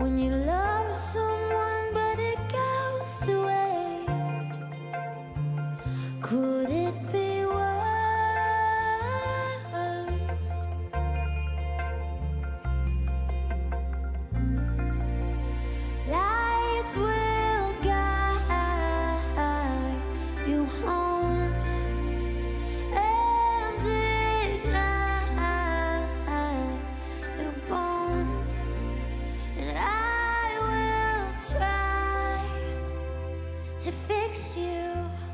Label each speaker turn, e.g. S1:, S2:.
S1: When you love someone but it goes to waste. Could it be worse? Lights will miss you.